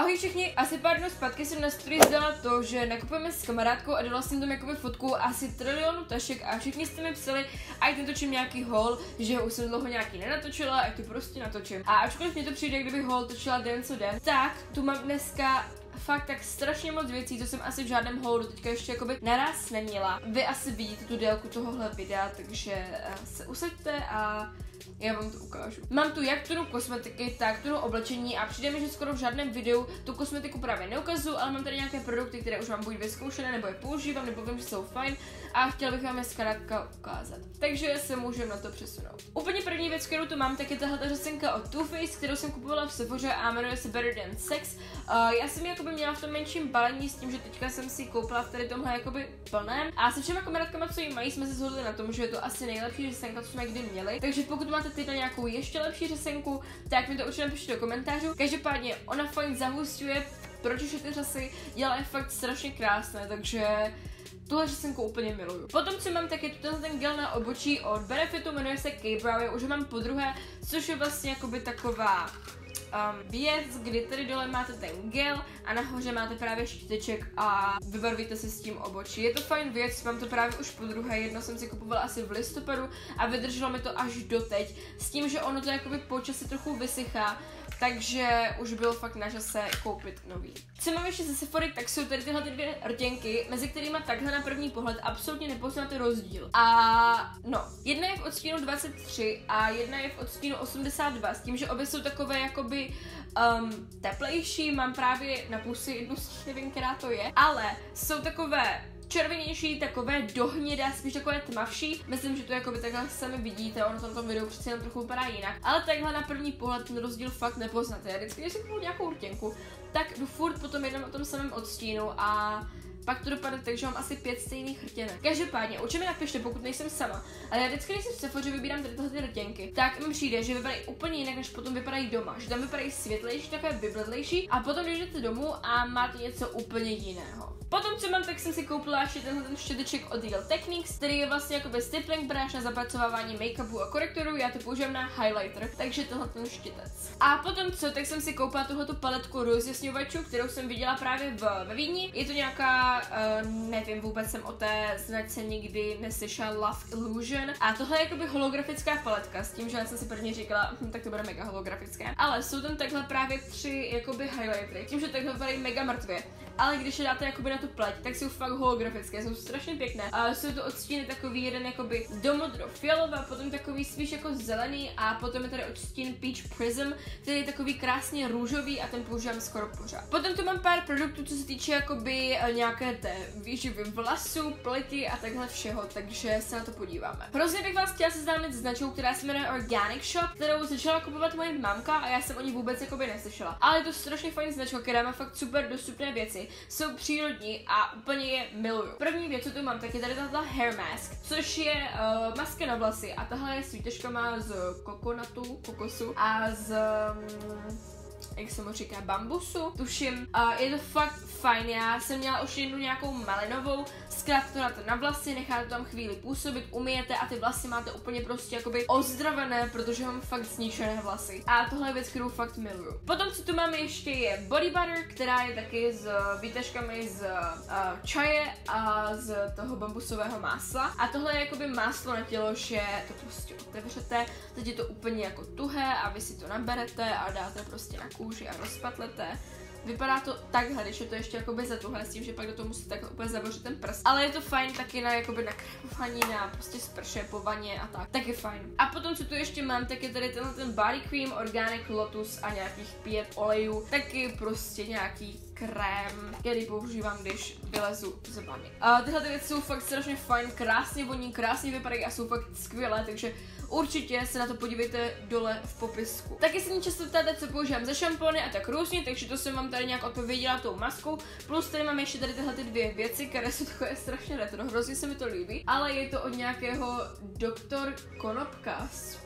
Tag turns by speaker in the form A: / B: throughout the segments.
A: Ahoj všichni, asi pár dnů zpátky jsem na story zdala to, že nakupujeme s kamarádkou a dala jsem tam jakoby fotku asi trilionu tašek a všichni jste mi psali, ať natočím nějaký haul, že už jsem dlouho nějaký nenatočila, ať to prostě natočím. A ačkoliv mě to přijde, kdyby haul točila den co den, tak tu mám dneska fakt tak strašně moc věcí, co jsem asi v žádném holdu teďka ještě jakoby naraz neměla. Vy asi vidíte tu délku tohohle videa, takže eh, se usaďte a já vám to ukážu. Mám tu jak tunu kosmetiky, tak tunu oblečení a přijde mi, že skoro v žádném videu tu kosmetiku právě neukazuju, ale mám tady nějaké produkty, které už mám buď vyzkoušené, nebo je používám, nebo vím, že jsou fajn a chtěla bych vám je zkrátka ukázat. Takže se můžeme na to přesunout. Úplně první věc, kterou tu mám, tak je tahle řasenka od Too Faced, kterou jsem kupovala v Sephora a jmenuje se Better Than Sex. Uh, já jsem ji jakoby měla v tom menším balení s tím, že teďka jsem si koupila v tady tomhle jakoby plném. A se všema kamarádkama, co ji mají, jsme se shodli na tom, že je to asi nejlepší řasenka, co jsme kdy měli. Takže pokud máte ty na nějakou ještě lepší řasenku, tak mi to určitě napište do komentářů. Každopádně ona fakt zahustuje, proč už ty řasy, dělá je fakt strašně krásné, takže Tuhle řasenku úplně miluju. Potom, co mám, tak je tu ten gel na obočí od Benefitu, jmenuje se K-Brow, už ho mám po druhé, což je vlastně jakoby taková um, věc, kdy tady dole máte ten gel a nahoře máte právě štíteček a vybarvíte si s tím obočí. Je to fajn věc, mám to právě už po druhé, jedno jsem si kupovala asi v listopadu a vydrželo mi to až doteď, s tím, že ono to jakoby po čase trochu vysychá, takže už bylo fakt na čase koupit nový. Co mám ještě ze Sephora, tak jsou tady tyhle ty dvě rtěnky, mezi kterými takhle na první pohled absolutně nepoznáte rozdíl. A no, jedna je v odstínu 23 a jedna je v odstínu 82, s tím, že obě jsou takové jakoby um, teplejší, mám právě na pusy jednu z nevím, která to je, ale jsou takové červenější, takové dohnědé, spíš takové tmavší. Myslím, že to jako by takhle sami vidíte, ono tam tom videu přece jen trochu vypadá jinak. Ale takhle na první pohled ten rozdíl fakt nepoznáte. Já vždycky, když si nějakou rtěnku, tak jdu furt potom jednom o tom samém odstínu a pak to dopadne tak, že mám asi pět stejných hrtěnek. Každopádně, určitě mi napište, pokud nejsem sama. Ale já vždycky, když si v Sephoře vybírám tady tyhle hrtěnky, tak mi přijde, že vypadají úplně jinak, než potom vypadají doma. Že tam vypadají světlejší, takové vybledlejší a potom jdete domů a máte něco úplně jiného. Potom, co mám, tak jsem si koupila ještě tenhle ten štěteček od Real Techniques, který je vlastně jako stippling brush na zapracovávání make-upu a korektorů, já to používám na highlighter, takže tohle ten štětec. A potom co, tak jsem si koupila tuhletu paletku rozjasňovačů, kterou jsem viděla právě v, ve Vídni. Je to nějaká, uh, nevím, vůbec jsem o té značce nikdy neslyšela Love Illusion. A tohle je jakoby holografická paletka, s tím, že já jsem si prvně říkala, hm, tak to bude mega holografické. Ale jsou tam takhle právě tři jakoby highlightery, tím, že takhle vypadají mega mrtvě ale když je dáte jakoby na tu pleť, tak jsou fakt holografické, jsou strašně pěkné. A jsou to odstíny takový jeden jakoby do modro fialové, potom takový spíš jako zelený a potom je tady odstín Peach Prism, který je takový krásně růžový a ten používám skoro pořád. Potom tu mám pár produktů, co se týče jakoby eh, nějaké té výživy vlasů, pleti a takhle všeho, takže se na to podíváme. Hrozně bych vás chtěla seznámit s značkou, která se jmenuje Organic Shop, kterou začala kupovat moje mamka a já jsem o ní vůbec jakoby neslyšela. Ale je to strašně fajn značka, která má fakt super dostupné věci jsou přírodní a úplně je miluju. První věc, co tu mám, tak je tady tato hair mask, což je uh, maska na vlasy a tahle je s výtažkama z kokonatu, kokosu a z um, jak se mu říká, bambusu, tuším. Uh, je to fakt fajn, já jsem měla už jednu nějakou malinovou, zkrátka to dáte na vlasy, necháte tam chvíli působit, umijete a ty vlasy máte úplně prostě jakoby ozdravené, protože mám fakt zničené vlasy. A tohle je věc, kterou fakt miluju. Potom, co tu máme ještě je body butter, která je taky s výtažkami z uh, čaje a z toho bambusového másla. A tohle je jakoby máslo na tělo, že to prostě otevřete, teď je to úplně jako tuhé a vy si to naberete a dáte prostě na kůži a rozpatlete. Vypadá to takhle, když je to ještě jakoby za tuhle, s tím, že pak do toho musíte takhle úplně zavořit ten prst. Ale je to fajn taky na jakoby na kremování, na prostě sprše, po vaně a tak. Tak je fajn. A potom, co tu ještě mám, tak je tady tenhle ten body cream, organic lotus a nějakých pět olejů. Taky prostě nějaký krém, který používám, když vylezu z vany. A tyhle ty věci jsou fakt strašně fajn, krásně voní, krásně vypadají a jsou fakt skvělé, takže určitě se na to podívejte dole v popisku. Taky se mě často ptáte, co používám za šampony a tak různě, takže to jsem vám tady nějak odpověděla tou maskou. Plus tady mám ještě tady tyhle ty dvě věci, které jsou takové strašně retro, hrozně se mi to líbí, ale je to od nějakého doktor Konopkas.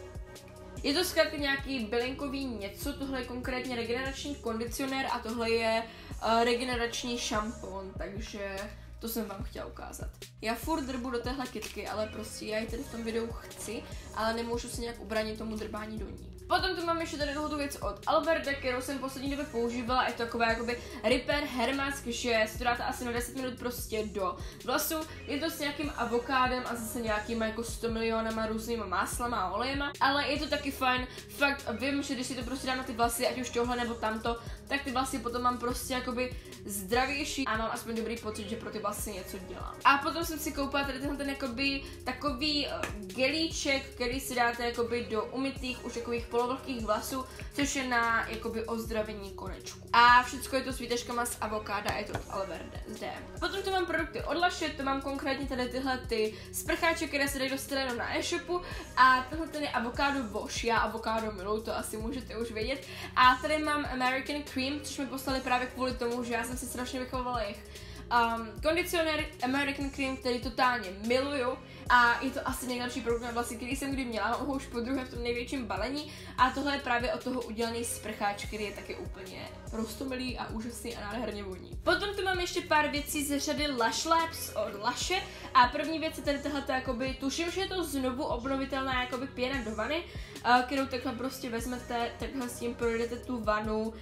A: Je to zkrátka nějaký bylinkový něco, tohle je konkrétně regenerační kondicionér a tohle je uh, regenerační šampon, takže to jsem vám chtěla ukázat. Já furt drbu do téhle kitky, ale prostě já ji tady v tom videu chci, ale nemůžu se nějak ubránit tomu drbání do ní. Potom tu mám ještě tady tu věc od Alberta, kterou jsem poslední době používala, je to taková jakoby Repair Hair Mask, že se to dáte asi na 10 minut prostě do vlasu. Je to s nějakým avokádem a zase nějakýma jako 100 milionama různýma máslama a olejema, ale je to taky fajn. Fakt vím, že když si to prostě dám na ty vlasy, ať už tohle nebo tamto, tak ty vlasy potom mám prostě jakoby zdravější a mám aspoň dobrý pocit, že pro ty vlasy něco dělám. A potom jsem si koupila tady tenhle ten jakoby takový uh, gelíček, který si dáte jakoby do umytých, už takových polovlhkých vlasů, což je na jakoby ozdravení konečku. A všechno je to s výtažkama z avokáda, je to od Alverde zde. Potom tu mám produkty od Laše, to mám konkrétně tady tyhle ty sprcháče, které se dají dostat jenom na e-shopu a tenhle ten je avokado wash, já avokádo miluju, to asi můžete už vědět. A tady mám American Cream, což mi poslali právě kvůli tomu, že já jsem si strašně vychovala jejich um, kondicionér American Cream, který totálně miluju. A je to asi nejlepší produkt na vlasy, který jsem kdy měla, mám ho už po druhé v tom největším balení. A tohle je právě od toho udělaný sprcháč, který je taky úplně rostomilý a úžasný a nádherně voní. Potom tu mám ještě pár věcí ze řady Lush Labs od Lashe a první věc je tady tahle, jakoby, tuším, že je to znovu obnovitelná jakoby pěna do vany, kterou takhle prostě vezmete, takhle s tím projdete tu vanu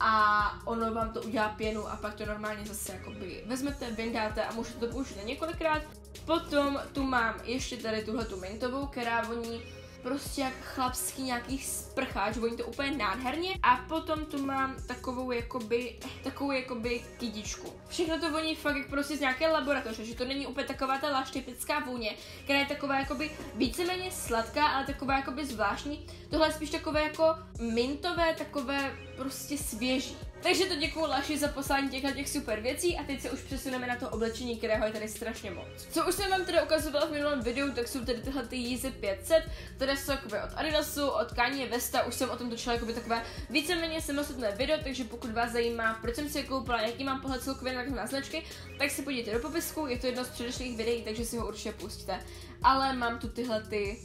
A: a ono vám to udělá pěnu a pak to normálně zase jakoby vezmete, vyndáte a můžete to použít na několikrát. Potom tu mám ještě tady tuhle tu mintovou, která voní prostě jak chlapský nějaký sprcháč, voní to úplně nádherně. A potom tu mám takovou jakoby, takovou jakoby kydičku. Všechno to voní fakt jak prostě z nějaké laboratoře, že to není úplně taková ta typická vůně, která je taková jakoby víceméně sladká, ale taková jakoby zvláštní. Tohle je spíš takové jako mintové, takové prostě svěží. Takže to děkuji Laši za poslání těchto těch super věcí a teď se už přesuneme na to oblečení, kterého je tady strašně moc. Co už jsem vám teda ukazovala v minulém videu, tak jsou tady tyhle ty Yeezy 500, které jsou jakoby od Adidasu, od Kanye Vesta, už jsem o tom točila jakoby takové víceméně samostatné video, takže pokud vás zajímá, proč jsem si je koupila, jaký mám pohled celkově na značky, tak se podívejte do popisku, je to jedno z předešlých videí, takže si ho určitě pustíte. Ale mám tu tyhle ty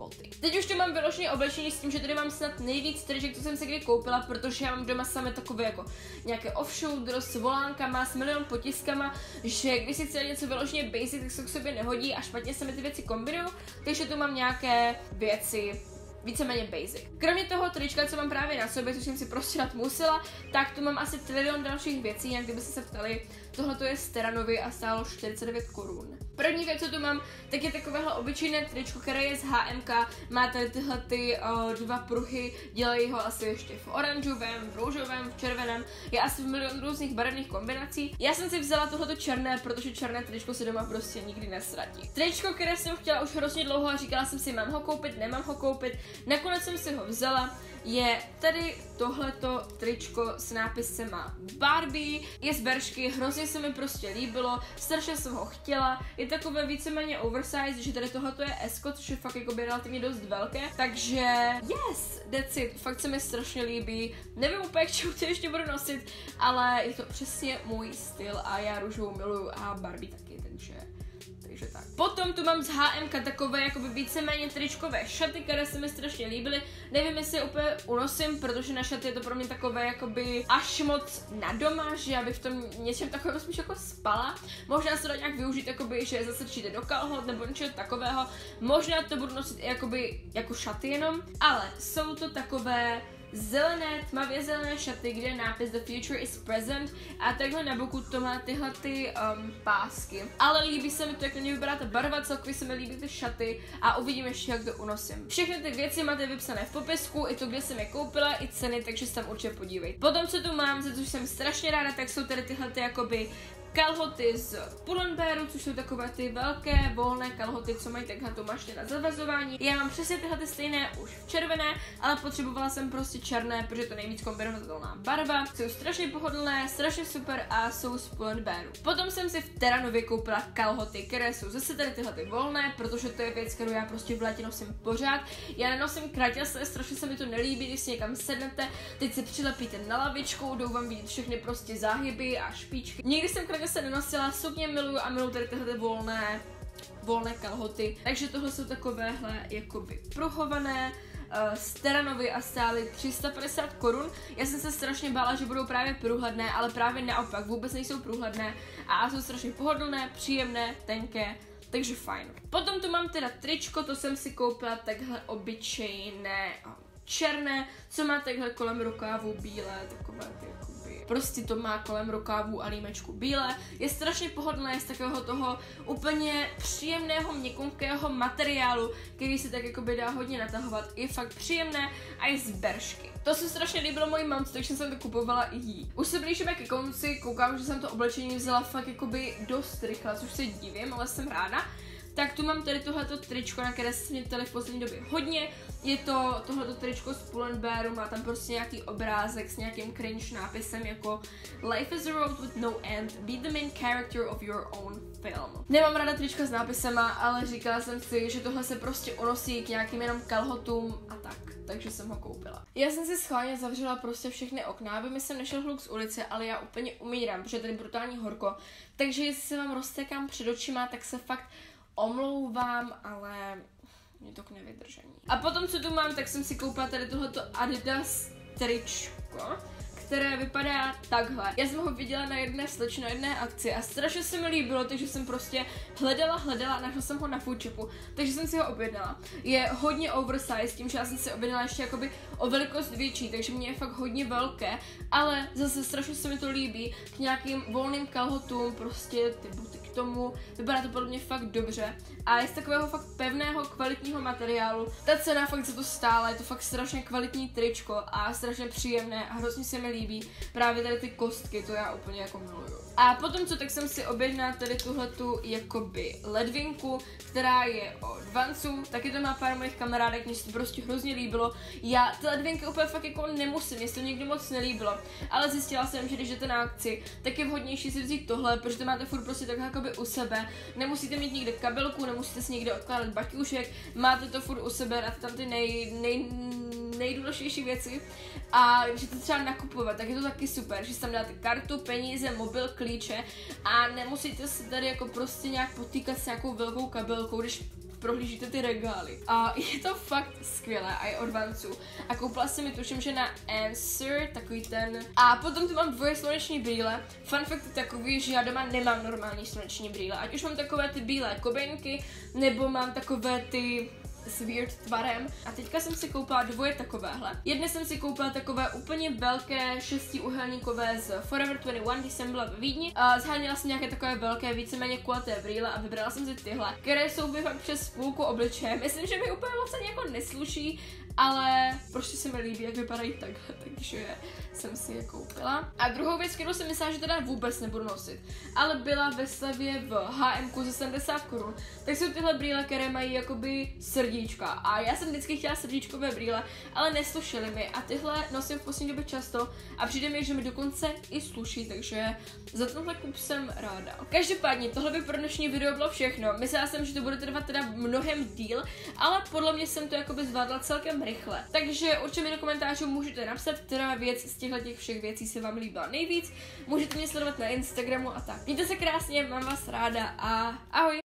A: boty. Teď už to mám vyloženě oblečení s tím, že tady mám snad nejvíc triček, co jsem si kdy koupila, protože já mám doma samé takové jako nějaké off-shoulder s volánkama, s milion potiskama, že když si chci něco vyloženě basic, tak se k sobě nehodí a špatně se mi ty věci kombinují, takže tu mám nějaké věci víceméně basic. Kromě toho trička, co mám právě na sobě, což jsem si prostě dát musela, tak tu mám asi trilion dalších věcí, jak kdyby se ptali, tohle to je Steranovi a stálo 49 korun. První věc, co tu mám, tak je takovéhle obyčejné tričko, které je z HMK. Má tady tyhle ty uh, dva pruhy, dělají ho asi ještě v oranžovém, v růžovém, v červeném. Je asi v milion různých barevných kombinací. Já jsem si vzala tohleto černé, protože černé tričko se doma prostě nikdy nesratí. Tričko, které jsem chtěla už hrozně dlouho a říkala jsem si, mám ho koupit, nemám ho koupit. Nakonec jsem si ho vzala. Je tady tohleto tričko s nápisem Barbie, je z Beršky, hrozně se mi prostě líbilo, strašně jsem ho chtěla, je takové víceméně oversize, že tady tohleto je S, což je fakt jako by relativně dost velké, takže yes, that's it, fakt se mi strašně líbí, nevím úplně, k čemu to ještě budu nosit, ale je to přesně můj styl a já růžovou miluju a Barbie taky, takže takže tak. Potom tu mám z HM takové jakoby víceméně tričkové šaty, které se mi strašně líbily. Nevím, jestli je úplně unosím, protože na šaty je to pro mě takové jakoby až moc na doma, že já bych v tom něčem takovém spíš jako spala. Možná se to nějak využít, jakoby, že zastrčíte do kalhot nebo něčeho takového. Možná to budu nosit jakoby jako šaty jenom, ale jsou to takové zelené, tmavě zelené šaty, kde je nápis The future is present a takhle na boku to má tyhle ty um, pásky. Ale líbí se mi to, jak na ně vypadá ta barva, celkově se mi líbí ty šaty a uvidím ještě, jak to unosím. Všechny ty věci máte vypsané v popisku, i to, kde jsem je koupila, i ceny, takže se tam určitě podívejte. Potom, co tu mám, za což jsem strašně ráda, tak jsou tady tyhle ty jakoby kalhoty z Pull&Bearu, což jsou takové ty velké volné kalhoty, co mají takhle tu maště na zavazování. Já mám přesně tyhle ty stejné už v červené, ale potřebovala jsem prostě černé, protože to nejvíc kombinovatelná barva. Jsou strašně pohodlné, strašně super a jsou z Pull&Bearu. Potom jsem si v Teranově koupila kalhoty, které jsou zase tady tyhle ty volné, protože to je věc, kterou já prostě v létě nosím pořád. Já nenosím kratěse, strašně se mi to nelíbí, když si někam sednete, teď se přilepíte na lavičku, jdou vám vidět všechny prostě záhyby a špičky. Nikdy jsem úplně se nenosila, sukně miluju a miluju tady tyhle volné, volné kalhoty. Takže tohle jsou takovéhle jakoby pruhované, uh, Steranovi a stály 350 korun. Já jsem se strašně bála, že budou právě průhledné, ale právě naopak, vůbec nejsou průhledné a jsou strašně pohodlné, příjemné, tenké, takže fajn. Potom tu mám teda tričko, to jsem si koupila takhle obyčejné, černé, co má takhle kolem rukávu bílé, takové ty prostě to má kolem rukávu a límečku bílé. Je strašně pohodlné z takového toho úplně příjemného měkunkého materiálu, který se tak jakoby dá hodně natahovat. Je fakt příjemné a je z beršky. To se strašně líbilo mojí mamce, takže jsem to kupovala i jí. Už se blížíme ke konci, koukám, že jsem to oblečení vzala fakt jakoby dost rychle, což se divím, ale jsem ráda. Tak tu mám tady tohleto tričko, na které se mě ptali v poslední době hodně. Je to tohleto tričko z Pull&Bearu, má tam prostě nějaký obrázek s nějakým cringe nápisem jako Life is a road with no end, be the main character of your own film. Nemám ráda trička s nápisema, ale říkala jsem si, že tohle se prostě unosí k nějakým jenom kalhotům a tak takže jsem ho koupila. Já jsem si schválně zavřela prostě všechny okna, aby mi sem nešel hluk z ulice, ale já úplně umírám, protože tady brutální horko. Takže jestli se vám roztekám před očima, tak se fakt omlouvám, ale mě to k nevydržení. A potom, co tu mám, tak jsem si koupila tady tohleto Adidas tričko které vypadá takhle. Já jsem ho viděla na jedné slečně, na jedné akci a strašně se mi líbilo, takže jsem prostě hledala, hledala našla jsem ho na Foodshopu, takže jsem si ho objednala. Je hodně oversize, tím, že já jsem si objednala ještě jakoby o velikost větší, takže mě je fakt hodně velké, ale zase strašně se mi to líbí k nějakým volným kalhotům, prostě ty buty k tomu, vypadá to podle mě fakt dobře a je z takového fakt pevného, kvalitního materiálu. Ta cena fakt za to stála, je to fakt strašně kvalitní tričko a strašně příjemné a hrozně se mi líbí právě tady ty kostky, to já úplně jako miluju. A potom co, tak jsem si objednala tady tuhle tu jakoby ledvinku, která je od Vancu, taky to má pár mojich kamarádek, mě se to prostě hrozně líbilo. Já ty ledvinky úplně fakt jako nemusím, mě se to někdy moc nelíbilo, ale zjistila jsem, že když jdete na akci, tak je vhodnější si vzít tohle, protože to máte furt prostě takhle jakoby u sebe. Nemusíte mít nikde kabelku, nemusíte si někde odkládat baťušek, máte to furt u sebe, dáte tam ty nej, nej, nejdůležitější věci a když to třeba nakupovat, tak je to taky super, že si tam dáte kartu, peníze, mobil, klíče a nemusíte se tady jako prostě nějak potýkat s nějakou velkou kabelkou, když prohlížíte ty regály. A je to fakt skvělé a je od Vancu. A koupila jsem mi tuším, že na Answer, takový ten. A potom tu mám dvoje sluneční brýle. Fun fact je takový, že já doma nemám normální sluneční brýle. Ať už mám takové ty bílé kobenky, nebo mám takové ty s weird tvarem. A teďka jsem si koupila dvoje takovéhle. Jedné jsem si koupila takové úplně velké šestiúhelníkové z Forever 21, když jsem byla ve Vídni. A zháněla jsem nějaké takové velké, víceméně kulaté brýle a vybrala jsem si tyhle, které jsou mi fakt přes půlku obličeje. Myslím, že mi úplně moc ani jako nesluší, ale prostě se mi líbí, jak vypadají takhle, takže jsem si je koupila. A druhou věc, kterou jsem myslela, že teda vůbec nebudu nosit, ale byla ve slevě v HM za 70 korun, tak jsou tyhle brýle, které mají jakoby srdíčka. A já jsem vždycky chtěla srdíčkové brýle, ale neslušely mi a tyhle nosím v poslední době často a přijde mi, že mi dokonce i sluší, takže za tenhle kup jsem ráda. Každopádně, tohle by pro dnešní video bylo všechno. Myslela jsem, že to bude trvat teda mnohem díl, ale podle mě jsem to jakoby zvládla celkem rychle. Takže určitě mi do komentářů můžete napsat, která věc z těchto těch všech věcí se vám líbila nejvíc. Můžete mě sledovat na Instagramu a tak. Mějte se krásně, mám vás ráda a ahoj!